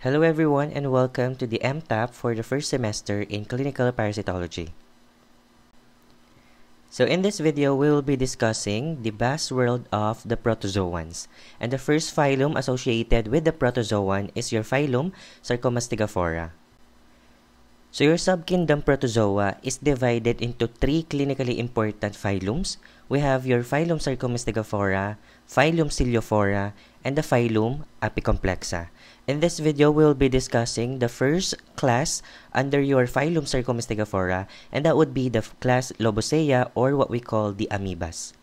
Hello everyone and welcome to the MTAP for the first semester in clinical parasitology. So in this video, we will be discussing the vast world of the protozoans. And the first phylum associated with the protozoan is your phylum Sarcomastigophora. So your subkingdom protozoa is divided into three clinically important phylums. We have your phylum Sarcomastigophora, phylum Ciliophora, and the phylum Apicomplexa. In this video, we'll be discussing the first class under your phylum Sarcomastigophora, and that would be the class Lobosea or what we call the amoebas.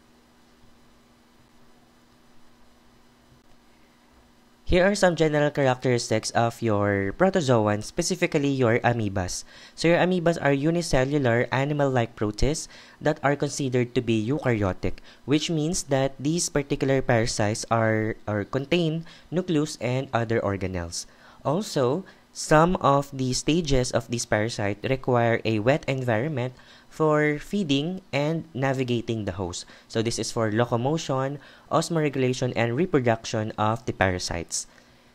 Here are some general characteristics of your protozoan, specifically your amoebas. So your amoebas are unicellular animal-like protists that are considered to be eukaryotic, which means that these particular parasites are, are contain nucleus and other organelles. Also, some of the stages of this parasite require a wet environment for feeding and navigating the host. So this is for locomotion, osmoregulation, and reproduction of the parasites.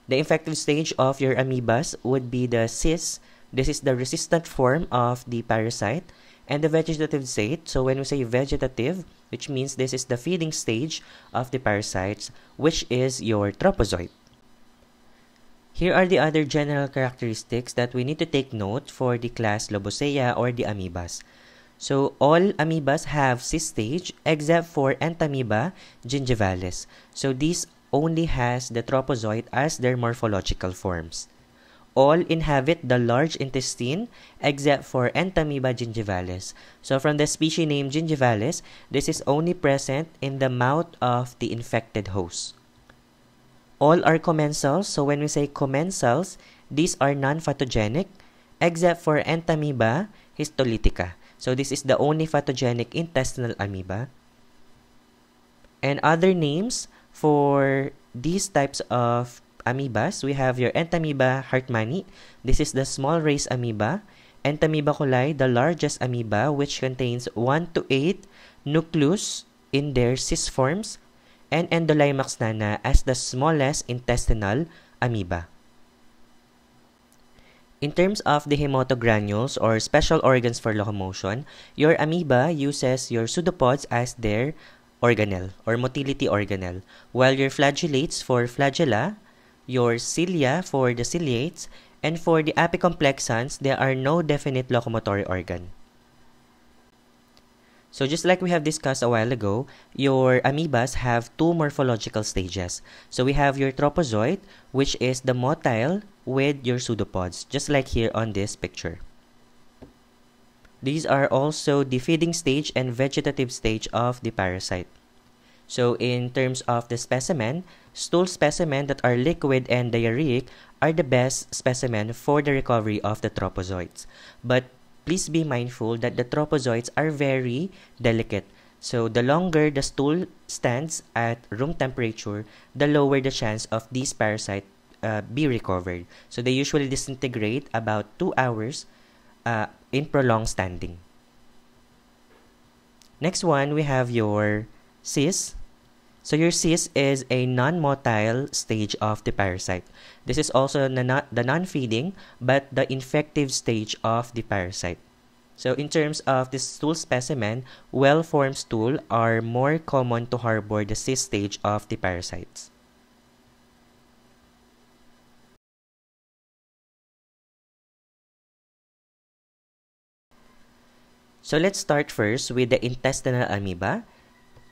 The infective stage of your amoebas would be the cyst. This is the resistant form of the parasite. And the vegetative state, so when we say vegetative, which means this is the feeding stage of the parasites, which is your trophozoite. Here are the other general characteristics that we need to take note for the class Lobosea or the amoebas. So all amoebas have cyst stage except for Entamoeba gingivalis. So this only has the trophozoite as their morphological forms. All inhabit the large intestine except for Entamoeba gingivalis. So from the species name gingivalis, this is only present in the mouth of the infected host. All are commensals. So when we say commensals, these are non-pathogenic except for Entamoeba histolytica. So this is the only pathogenic intestinal amoeba. And other names for these types of amoebas, we have your Entamoeba hartmanni. This is the small race amoeba. Entamoeba coli, the largest amoeba, which contains 1 to 8 nucleus in their cyst forms and Endolimax nana as the smallest intestinal amoeba. In terms of the hematogranules or special organs for locomotion, your amoeba uses your pseudopods as their organelle or motility organelle, while your flagellates for flagella, your cilia for the ciliates, and for the apicomplexans, there are no definite locomotory organ. So just like we have discussed a while ago, your amoebas have two morphological stages. So we have your trophozoite, which is the motile with your pseudopods, just like here on this picture. These are also the feeding stage and vegetative stage of the parasite. So in terms of the specimen, stool specimen that are liquid and diarrheic are the best specimen for the recovery of the trophozoites. But please be mindful that the trophozoites are very delicate. So the longer the stool stands at room temperature, the lower the chance of these parasites uh, be recovered. So they usually disintegrate about 2 hours uh, in prolonged standing. Next one, we have your cyst. So your cyst is a non-motile stage of the parasite. This is also the non-feeding but the infective stage of the parasite. So in terms of the stool specimen, well-formed stool are more common to harbor the cyst stage of the parasites. So let's start first with the intestinal amoeba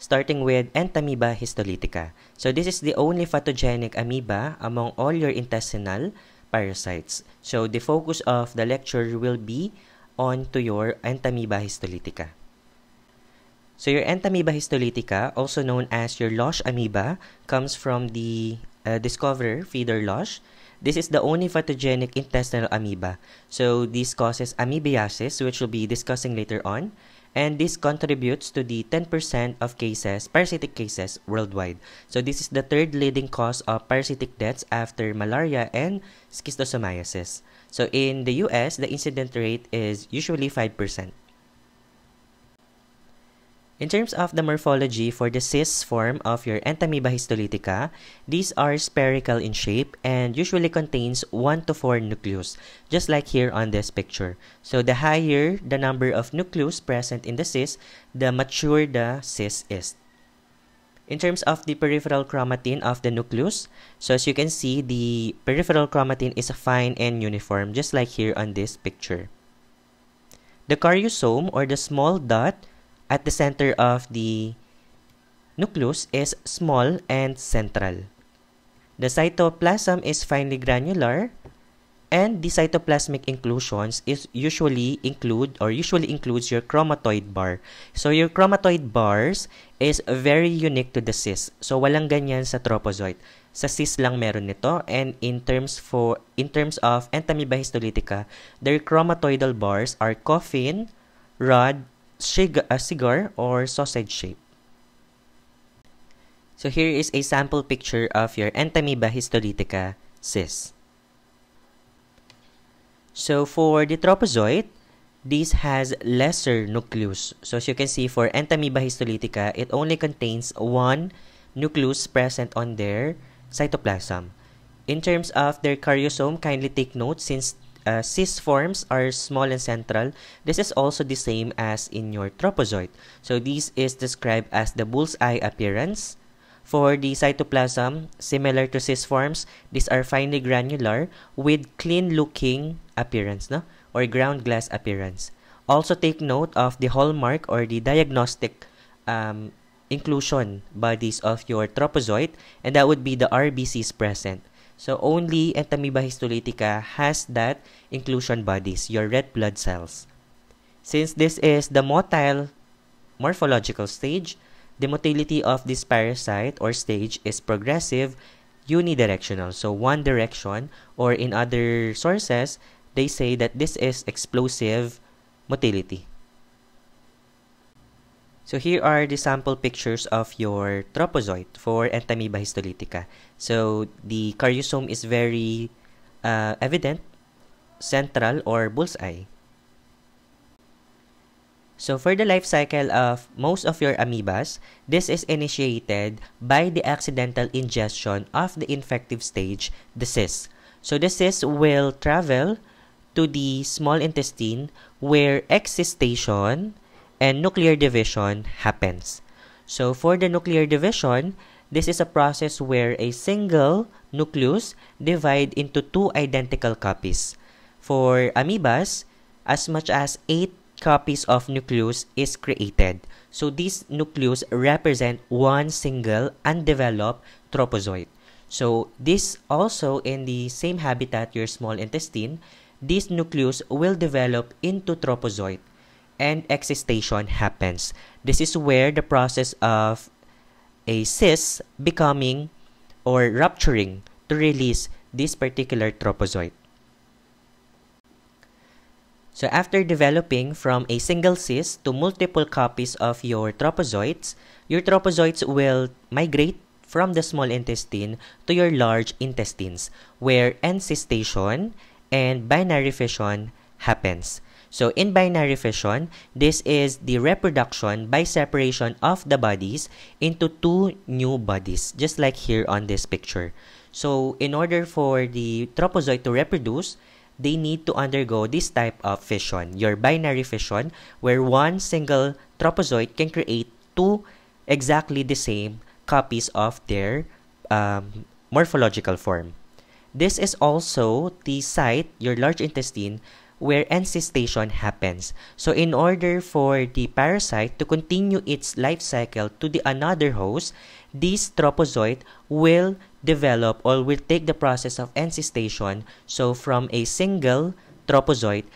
starting with Entamoeba histolytica. So this is the only pathogenic amoeba among all your intestinal parasites. So the focus of the lecture will be on to your Entamoeba histolytica. So your Entamoeba histolytica, also known as your Losch amoeba, comes from the uh, discoverer Fedor Losch. This is the only pathogenic intestinal amoeba. So this causes amoebiasis, which we'll be discussing later on and this contributes to the 10% of cases, parasitic cases worldwide. So this is the third leading cause of parasitic deaths after malaria and schistosomiasis. So in the US, the incident rate is usually 5%. In terms of the morphology for the cyst form of your Entamoeba histolytica, these are spherical in shape and usually contains 1 to 4 nucleus, just like here on this picture. So the higher the number of nucleus present in the cyst, the mature the cyst is. In terms of the peripheral chromatin of the nucleus, so as you can see, the peripheral chromatin is fine and uniform, just like here on this picture. The karyosome or the small dot at the center of the nucleus is small and central. The cytoplasm is finely granular and the cytoplasmic inclusions is usually include or usually includes your chromatoid bar. So your chromatoid bars is very unique to the cis. So walang ganyan sa tropozoite. Sa cis lang meron nito and in terms for in terms of Entamoeba histolytica, their chromatoidal bars are coffin, rod, a uh, cigar or sausage shape. So here is a sample picture of your Entamoeba histolytica cyst. So for the trophozoite, this has lesser nucleus. So as you can see for Entamoeba histolytica, it only contains one nucleus present on their cytoplasm. In terms of their karyosome, kindly take note since uh, cyst forms are small and central. This is also the same as in your trophozoite. So this is described as the bullseye appearance. For the cytoplasm, similar to cyst forms, these are finely granular with clean-looking appearance, no? or ground glass appearance. Also take note of the hallmark or the diagnostic um, inclusion bodies of your trophozoite, and that would be the RBCs present. So only Entamoeba histolytica has that inclusion bodies, your red blood cells. Since this is the motile morphological stage, the motility of this parasite or stage is progressive unidirectional. So one direction or in other sources, they say that this is explosive motility. So here are the sample pictures of your tropozoite for Entamoeba histolytica. So the karyosome is very uh, evident, central or bullseye. So for the life cycle of most of your amoebas, this is initiated by the accidental ingestion of the infective stage, the cyst. So the cyst will travel to the small intestine where excistation and nuclear division happens. So for the nuclear division, this is a process where a single nucleus divide into two identical copies. For amoebas, as much as 8 copies of nucleus is created. So these nucleus represent one single undeveloped trophozoite. So this also in the same habitat, your small intestine, this nucleus will develop into trophozoite and excistation happens. This is where the process of a cyst becoming or rupturing to release this particular trophozoite. So after developing from a single cyst to multiple copies of your trophozoites, your trophozoites will migrate from the small intestine to your large intestines where encystation and binary fission happens. So in binary fission, this is the reproduction by separation of the bodies into two new bodies, just like here on this picture. So in order for the trophozoite to reproduce, they need to undergo this type of fission, your binary fission, where one single trophozoite can create two exactly the same copies of their um, morphological form. This is also the site, your large intestine, where encystation happens. So in order for the parasite to continue its life cycle to the another host, this trophozoite will develop or will take the process of encystation so from a single trophozoite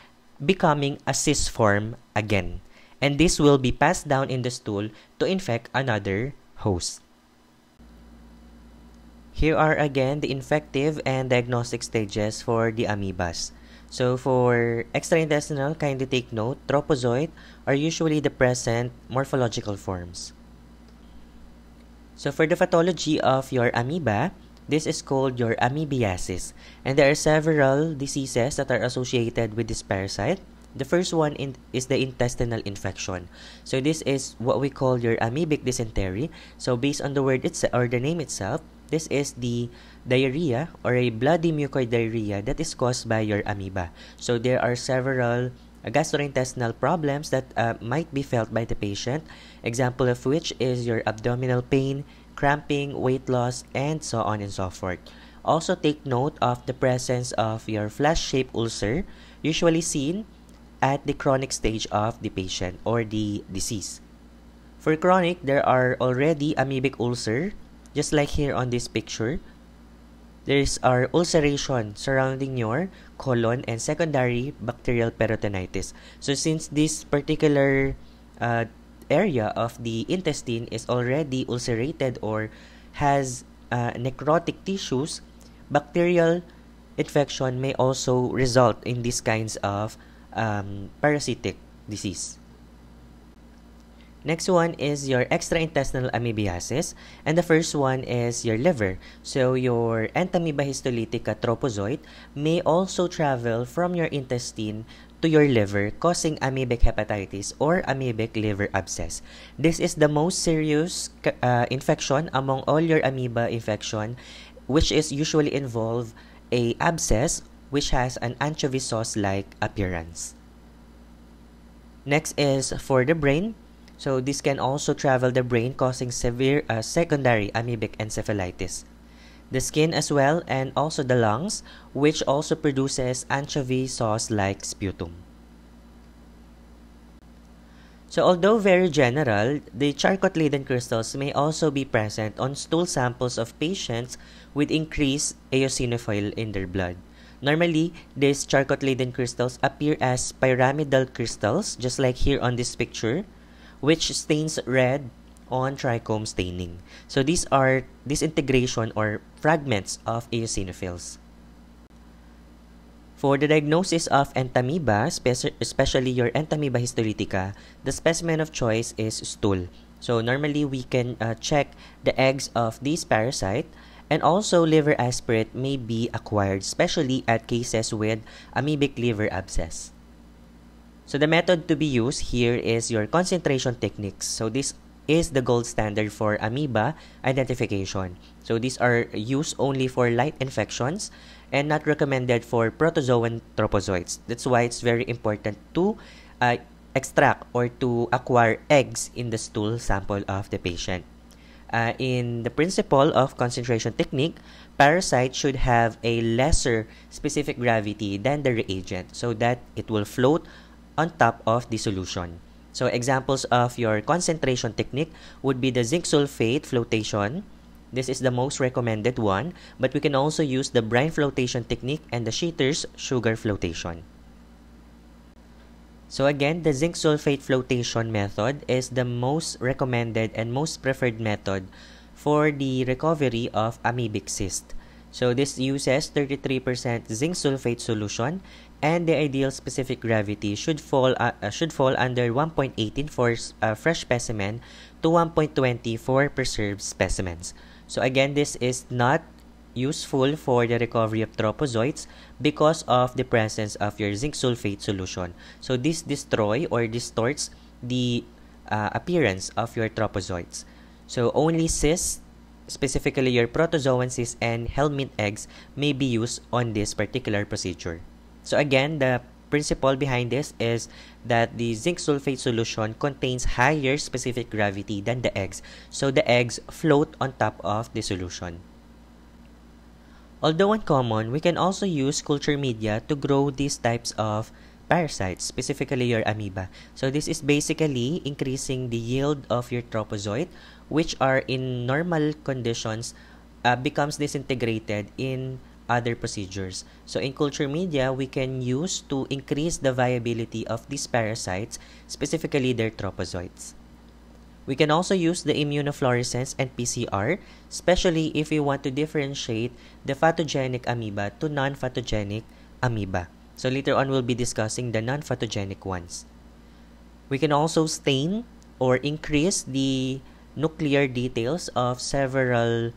becoming a cyst form again. And this will be passed down in the stool to infect another host. Here are again the infective and diagnostic stages for the amoebas. So for extraintestinal, kindly take note, trophozoite are usually the present morphological forms. So for the pathology of your amoeba, this is called your amoebiasis. And there are several diseases that are associated with this parasite. The first one in, is the intestinal infection. So this is what we call your amoebic dysentery. So based on the word it's or the name itself, this is the diarrhea or a bloody mucoid diarrhea that is caused by your amoeba. So there are several uh, gastrointestinal problems that uh, might be felt by the patient, example of which is your abdominal pain, cramping, weight loss, and so on and so forth. Also take note of the presence of your flask-shaped ulcer, usually seen at the chronic stage of the patient or the disease. For chronic, there are already amoebic ulcer, just like here on this picture, there's our ulceration surrounding your colon and secondary bacterial peritonitis. So since this particular uh, area of the intestine is already ulcerated or has uh, necrotic tissues, bacterial infection may also result in these kinds of um, parasitic disease. Next one is your extraintestinal amoebiasis. And the first one is your liver. So your Entamoeba histolytica tropozoite may also travel from your intestine to your liver, causing amoebic hepatitis or amoebic liver abscess. This is the most serious uh, infection among all your amoeba infection, which is usually involve a abscess which has an anchovy sauce-like appearance. Next is for the brain. So this can also travel the brain causing severe uh, secondary amoebic encephalitis. The skin as well and also the lungs which also produces anchovy sauce-like sputum. So although very general, the Charcot-Leyden crystals may also be present on stool samples of patients with increased eosinophil in their blood. Normally, these Charcot-Leyden crystals appear as pyramidal crystals, just like here on this picture, which stains red on trichrome staining. So these are disintegration or fragments of eosinophils. For the diagnosis of entamoeba, especially your entamoeba histolytica, the specimen of choice is stool. So normally we can uh, check the eggs of this parasite and also liver aspirate may be acquired, especially at cases with amoebic liver abscess. So the method to be used here is your concentration techniques. So this is the gold standard for amoeba identification. So these are used only for light infections and not recommended for protozoan trophozoites. That's why it's very important to uh, extract or to acquire eggs in the stool sample of the patient. Uh, in the principle of concentration technique, parasite should have a lesser specific gravity than the reagent so that it will float on top of the solution. So examples of your concentration technique would be the zinc sulfate flotation. This is the most recommended one, but we can also use the brine flotation technique and the Sheather's sugar flotation. So again, the zinc sulfate flotation method is the most recommended and most preferred method for the recovery of amoebic cyst. So this uses 33% zinc sulfate solution and the ideal specific gravity should fall uh, uh should fall under 1.18 for uh, fresh specimen to 1.20 for preserved specimens. So again, this is not useful for the recovery of trophozoites because of the presence of your zinc sulfate solution. So this destroy or distorts the uh, appearance of your trophozoites. So only cysts, specifically your protozoan cysts and helminth eggs may be used on this particular procedure. So again, the principle behind this is that the zinc sulfate solution contains higher specific gravity than the eggs, so the eggs float on top of the solution. Although uncommon, we can also use culture media to grow these types of parasites, specifically your amoeba. So this is basically increasing the yield of your trophozoite, which are in normal conditions uh, becomes disintegrated in other procedures. So in culture media, we can use to increase the viability of these parasites, specifically their trophozoites. We can also use the immunofluorescence and PCR, especially if we want to differentiate the pathogenic amoeba to non-pathogenic amoeba. So later on, we'll be discussing the non-pathogenic ones. We can also stain or increase the nuclear details of several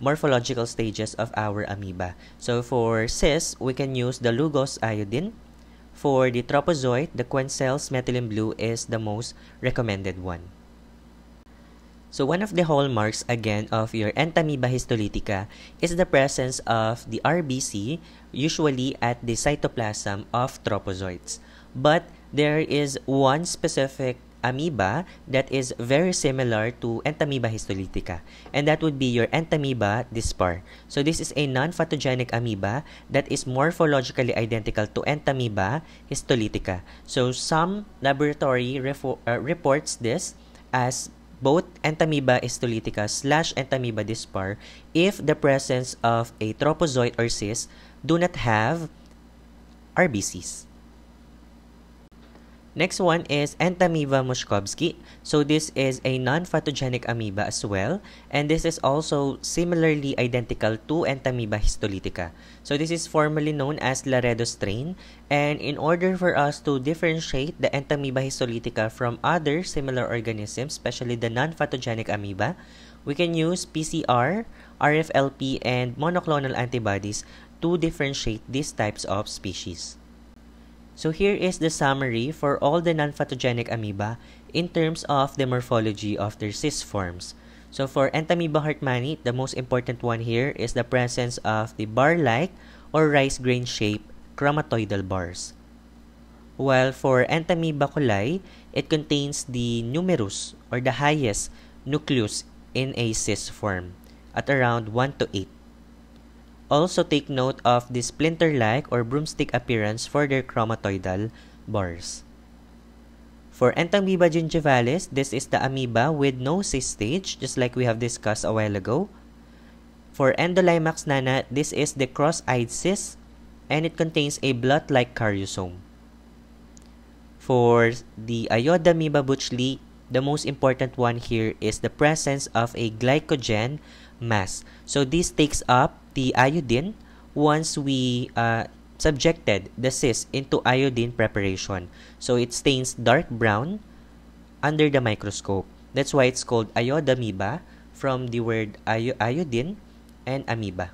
morphological stages of our amoeba. So for cysts, we can use the Lugol's iodine. For the trophozoite, the Quensel's methylene blue is the most recommended one. So one of the hallmarks again of your Entamoeba histolytica is the presence of the RBC usually at the cytoplasm of trophozoites. But there is one specific amoeba that is very similar to Entamoeba histolytica and that would be your Entamoeba dispar. So this is a non-pathogenic amoeba that is morphologically identical to Entamoeba histolytica. So some laboratory uh, reports this as both Entamoeba histolytica slash Entamoeba dispar if the presence of a trophozoite or cyst do not have RBCs. Next one is Entamoeba moshkovskii. So this is a non-pathogenic amoeba as well. And this is also similarly identical to Entamoeba histolytica. So this is formally known as Laredo strain. And in order for us to differentiate the Entamoeba histolytica from other similar organisms, especially the non-pathogenic amoeba, we can use PCR, RFLP, and monoclonal antibodies to differentiate these types of species. So here is the summary for all the non-pathogenic amoeba in terms of the morphology of their cyst forms. So for Entamoeba hartmanni, the most important one here is the presence of the bar-like or rice grain shaped chromatoidal bars. While for Entamoeba coli, it contains the numerus or the highest nucleus in a cyst form at around 1 to 8. Also take note of the splinter-like or broomstick appearance for their chromatoidal bars. For Entamoeba gingivalis, this is the amoeba with no cyst stage, just like we have discussed a while ago. For Endolimax nana, this is the cross-eyed cyst, and it contains a blot-like karyosome. For the Iodamoeba buetschlii, the most important one here is the presence of a glycogen mass. So this takes up the iodine once we uh, subjected the cyst into iodine preparation. So it stains dark brown under the microscope. That's why it's called iodamoeba from the word iodine and amoeba.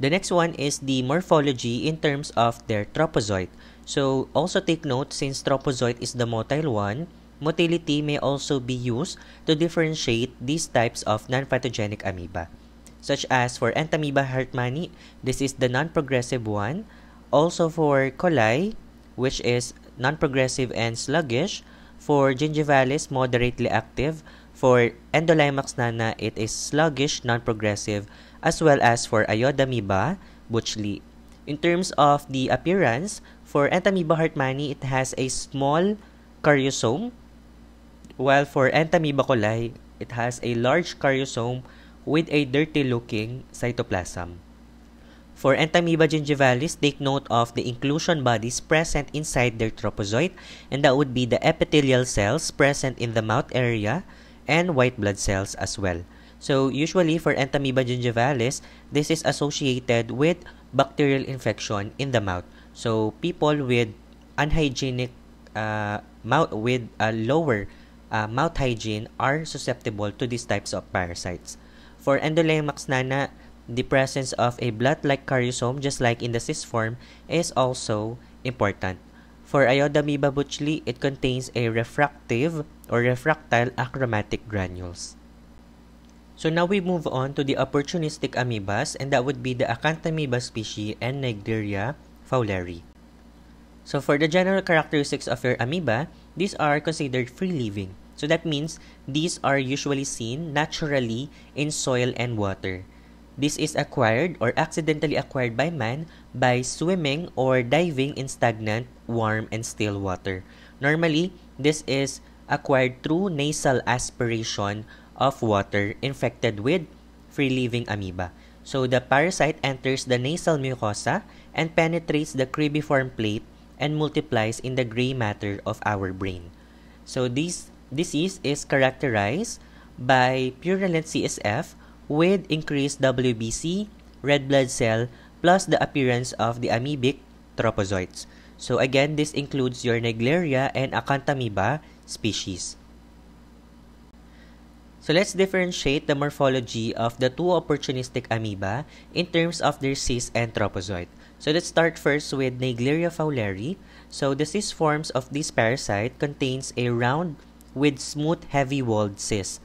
The next one is the morphology in terms of their trophozoite. So also take note since trophozoite is the motile one, motility may also be used to differentiate these types of non-pathogenic amoeba. Such as for Entamoeba hartmanni, this is the non-progressive one. Also for coli, which is non-progressive and sluggish. For gingivalis, moderately active. For Endolimax nana, it is sluggish, non-progressive, as well as for Iodamoeba buetschlii. In terms of the appearance, for Entamoeba hartmanni, it has a small karyosome while for Entamoeba coli, it has a large karyosome with a dirty-looking cytoplasm. For Entamoeba gingivalis, take note of the inclusion bodies present inside their trophozoite, and that would be the epithelial cells present in the mouth area and white blood cells as well. So usually for Entamoeba gingivalis, this is associated with bacterial infection in the mouth. So people with unhygienic uh, mouth with a lower uh, mouth hygiene are susceptible to these types of parasites. For Endolimax nana, the presence of a blot-like karyosome, just like in the cyst form, is also important. For Iodamoeba buetschlii, it contains a refractive or refractile achromatic granules. So now we move on to the opportunistic amoebas, and that would be the Acanthamoeba species and Naegleria fowleri. So for the general characteristics of your amoeba, these are considered free-living. So that means these are usually seen naturally in soil and water. This is acquired or accidentally acquired by man by swimming or diving in stagnant, warm, and still water. Normally, this is acquired through nasal aspiration of water infected with free-living amoeba. So the parasite enters the nasal mucosa and penetrates the cribriform plate and multiplies in the gray matter of our brain. So these disease is characterized by purulent CSF with increased WBC, red blood cell, plus the appearance of the amoebic trophozoites. So again, this includes your Naegleria and Acanthamoeba species. So let's differentiate the morphology of the two opportunistic amoeba in terms of their cyst and trophozoite. So let's start first with Naegleria fowleri. So the cyst forms of this parasite contains a round with smooth heavy-walled cyst,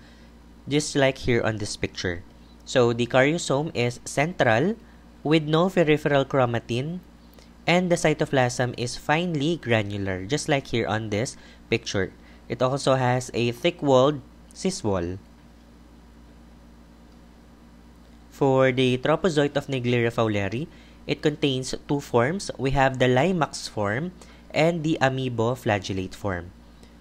just like here on this picture. So the karyosome is central with no peripheral chromatin and the cytoplasm is finely granular, just like here on this picture. It also has a thick-walled cyst wall. For the trophozoite of Naegleria fowleri, it contains two forms. We have the Limax form and the amoeboflagellate form.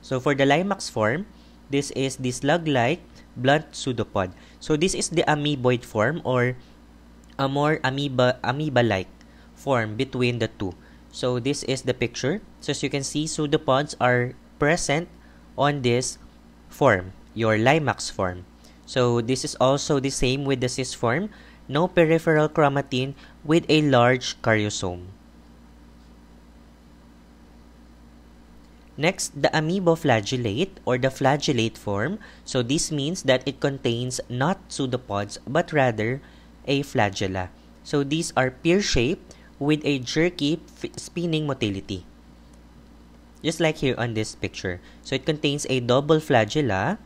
So for the Limax form, this is the slug-like blunt pseudopod. So this is the amoeboid form or a more amoeba amoeba-like form between the two. So this is the picture. So as you can see, pseudopods are present on this form, your Limax form. So this is also the same with the cyst form, no peripheral chromatin with a large karyosome. Next, the amoeboflagellate or the flagellate form. So this means that it contains not pseudopods but rather a flagella. So these are pear-shaped with a jerky spinning motility. Just like here on this picture. So it contains a double flagella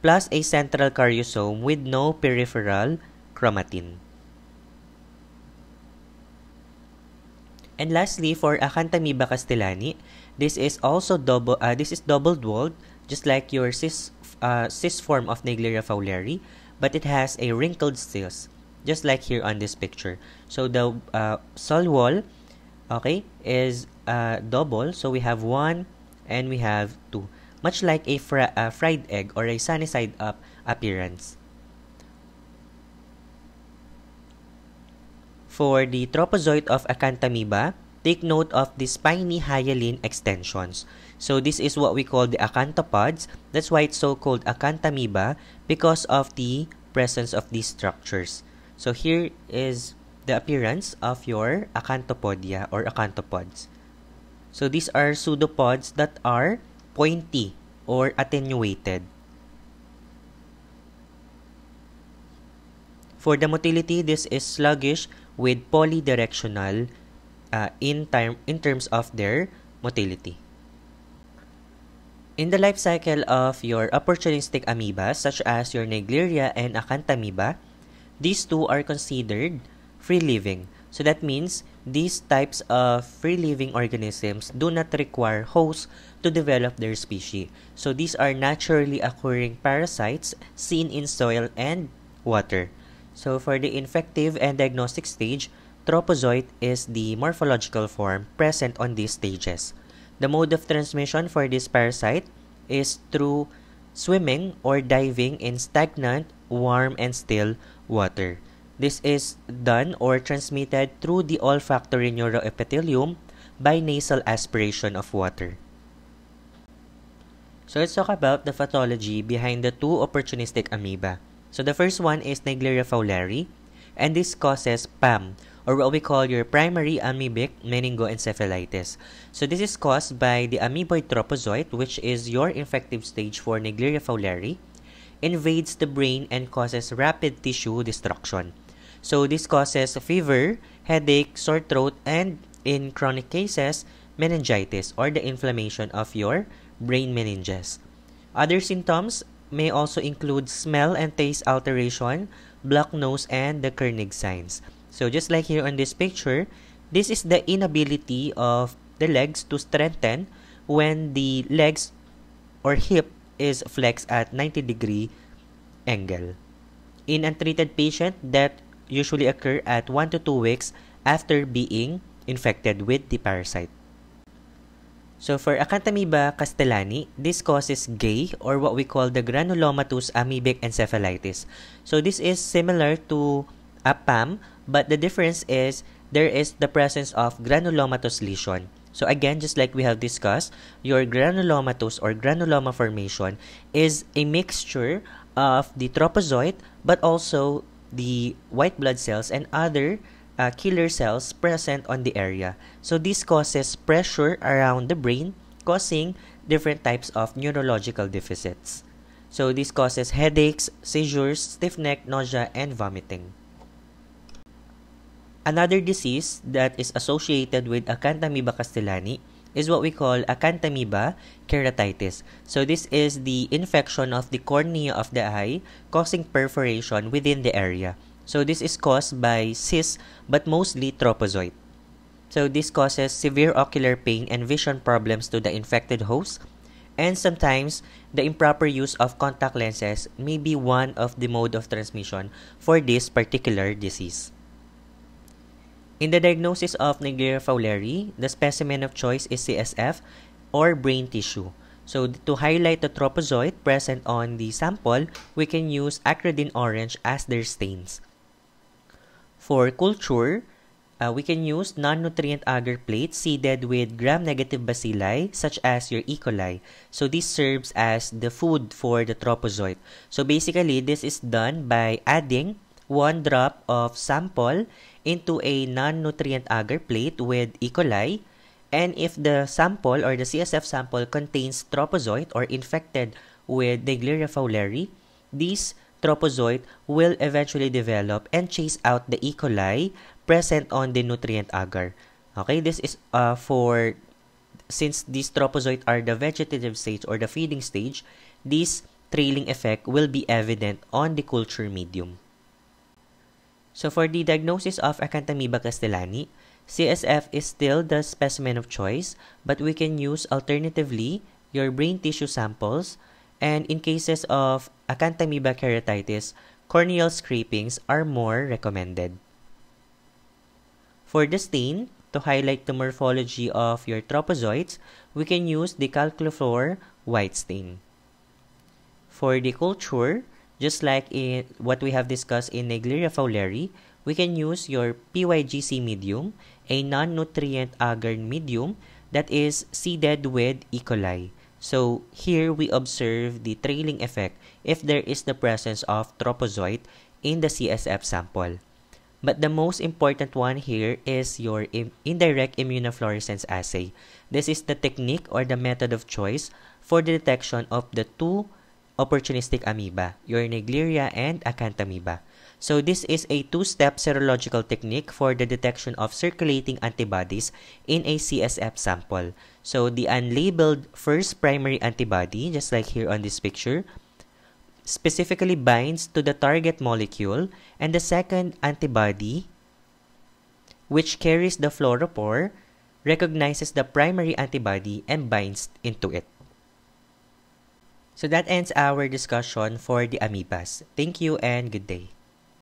plus a central karyosome with no peripheral chromatin. And lastly, for Acanthamoeba castellani, this is also double. Uh, this is double-walled, just like your cyst uh, cyst form of Naegleria fowleri, but it has a wrinkled cyst, just like here on this picture. So the uh, cell wall, okay, is uh, double. So we have one, and we have two much like a fr- fried egg or a sunny side up appearance. For the trophozoite of Acanthamoeba, take note of the spiny hyaline extensions. So this is what we call the acanthopods. That's why it's so called Acanthamoeba because of the presence of these structures. So here is the appearance of your acanthopodia or acanthopods. So these are pseudopods that are pointy or attenuated. For the motility, this is sluggish with polydirectional uh, in, term, in terms of their motility. In the life cycle of your opportunistic amoebas, such as your Naegleria and Acanthamoeba, these two are considered free-living. So that means these types of free-living organisms do not require hosts to develop their species. So these are naturally occurring parasites seen in soil and water. So for the infective and diagnostic stage, trophozoite is the morphological form present on these stages. The mode of transmission for this parasite is through swimming or diving in stagnant, warm, and still water. This is done or transmitted through the olfactory neuroepithelium by nasal aspiration of water. So let's talk about the pathology behind the two opportunistic amoeba. So the first one is Naegleria fowleri, and this causes PAM, or what we call your primary amoebic meningoencephalitis. So this is caused by the amoeboid trophozoite, which is your infective stage for Naegleria fowleri, invades the brain and causes rapid tissue destruction. So this causes fever, headache, sore throat, and in chronic cases, meningitis or the inflammation of your brain meninges. Other symptoms may also include smell and taste alteration, blocked nose, and the Kernig signs. So just like here on this picture, this is the inability of the legs to strengthen when the legs or hip is flexed at 90 degree angle. In untreated patient, that usually occur at 1 to 2 weeks after being infected with the parasite. So for Acanthamoeba castellani, this causes GAE or what we call the granulomatous amoebic encephalitis. So this is similar to a PAM, but the difference is there is the presence of granulomatous lesion. So again, just like we have discussed, your granulomatous or granuloma formation is a mixture of the trophozoite but also the white blood cells and other uh, killer cells present on the area. So this causes pressure around the brain, causing different types of neurological deficits. So this causes headaches, seizures, stiff neck, nausea, and vomiting. Another disease that is associated with Acanthamoeba castellani is what we call Acanthamoeba keratitis. So this is the infection of the cornea of the eye causing perforation within the area. So this is caused by cysts but mostly trophozoite. So this causes severe ocular pain and vision problems to the infected host. And sometimes the improper use of contact lenses may be one of the mode of transmission for this particular disease. In the diagnosis of Naegleria fowleri, the specimen of choice is CSF or brain tissue. So to highlight the trophozoite present on the sample, we can use acridine orange as their stains. For culture, uh, we can use non-nutrient agar plates seeded with gram-negative bacilli such as your E. coli. So this serves as the food for the trophozoite. So basically, this is done by adding one drop of sample into a non-nutrient agar plate with E. coli and if the sample or the CSF sample contains trophozoite or infected with Naegleria fowleri, these trophozoite will eventually develop and chase out the E. coli present on the nutrient agar. Okay, this is uh, for since these trophozoite are the vegetative stage or the feeding stage, this trailing effect will be evident on the culture medium. So for the diagnosis of Acanthamoeba castellani, CSF is still the specimen of choice, but we can use alternatively your brain tissue samples, and in cases of Acanthamoeba keratitis, corneal scrapings are more recommended. For the stain, to highlight the morphology of your trophozoites, we can use the calcofluor white stain. For the culture, just like in what we have discussed in Naegleria fowleri, we can use your PYGC medium, a non-nutrient agar medium that is seeded with E. coli. So here we observe the trailing effect if there is the presence of trophozoite in the CSF sample. But the most important one here is your Im indirect immunofluorescence assay. This is the technique or the method of choice for the detection of the two opportunistic amoeba, your Naegleria and Acanthamoeba. So this is a two-step serological technique for the detection of circulating antibodies in a CSF sample. So the unlabeled first primary antibody, just like here on this picture, specifically binds to the target molecule and the second antibody, which carries the fluorophore, recognizes the primary antibody and binds into it. So that ends our discussion for the amoebas. Thank you and good day.